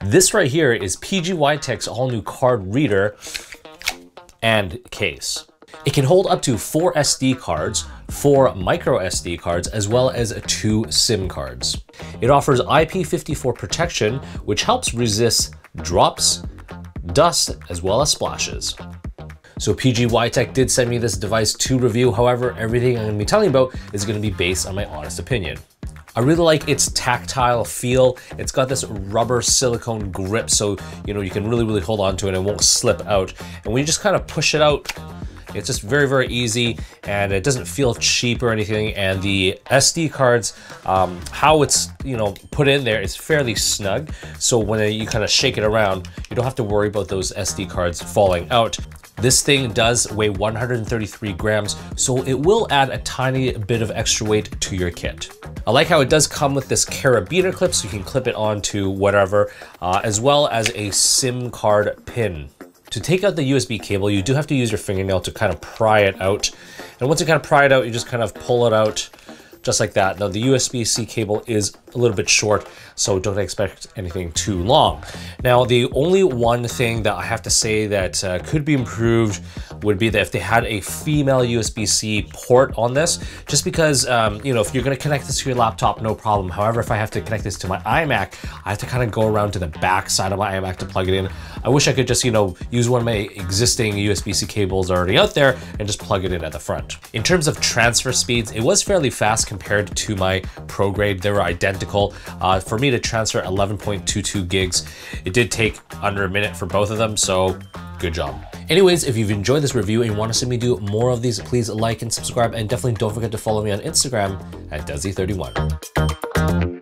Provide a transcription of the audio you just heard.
This right here is PGYTECH's all new card reader and case. It can hold up to four SD cards, four micro SD cards, as well as two SIM cards. It offers IP54 protection, which helps resist drops, dust, as well as splashes. So PGY-Tech did send me this device to review. However, everything I'm gonna be telling you about is gonna be based on my honest opinion. I really like its tactile feel. It's got this rubber silicone grip, so you know you can really, really hold on to it and it won't slip out. And when you just kind of push it out, it's just very, very easy and it doesn't feel cheap or anything. And the SD cards, um, how it's, you know, put in there is fairly snug. So when you kind of shake it around, you don't have to worry about those SD cards falling out. This thing does weigh 133 grams, so it will add a tiny bit of extra weight to your kit. I like how it does come with this carabiner clip so you can clip it onto whatever, uh, as well as a SIM card pin. To take out the USB cable, you do have to use your fingernail to kind of pry it out. And once you kind of pry it out, you just kind of pull it out just like that. Now the USB-C cable is a little bit short, so don't expect anything too long. Now the only one thing that I have to say that uh, could be improved would be that if they had a female USB-C port on this, just because, um, you know, if you're gonna connect this to your laptop, no problem. However, if I have to connect this to my iMac, I have to kind of go around to the back side of my iMac to plug it in. I wish I could just, you know, use one of my existing USB-C cables already out there and just plug it in at the front. In terms of transfer speeds, it was fairly fast compared to my ProGrade. They were identical. Uh, for me to transfer 11.22 gigs, it did take under a minute for both of them, so good job. Anyways, if you've enjoyed this review and you want to see me do more of these, please like and subscribe, and definitely don't forget to follow me on Instagram at Desy31.